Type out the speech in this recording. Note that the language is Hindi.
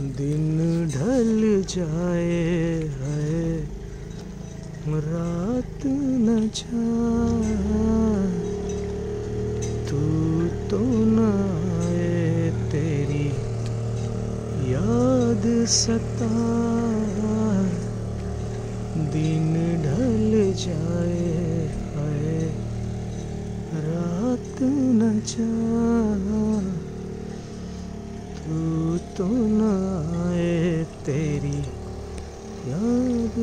दिन ढल जाए, है। रात न जा तू तो न आए, तेरी याद सता दिन ढल जाए, है। रात न जाए। तू तो ना आए तेरी याद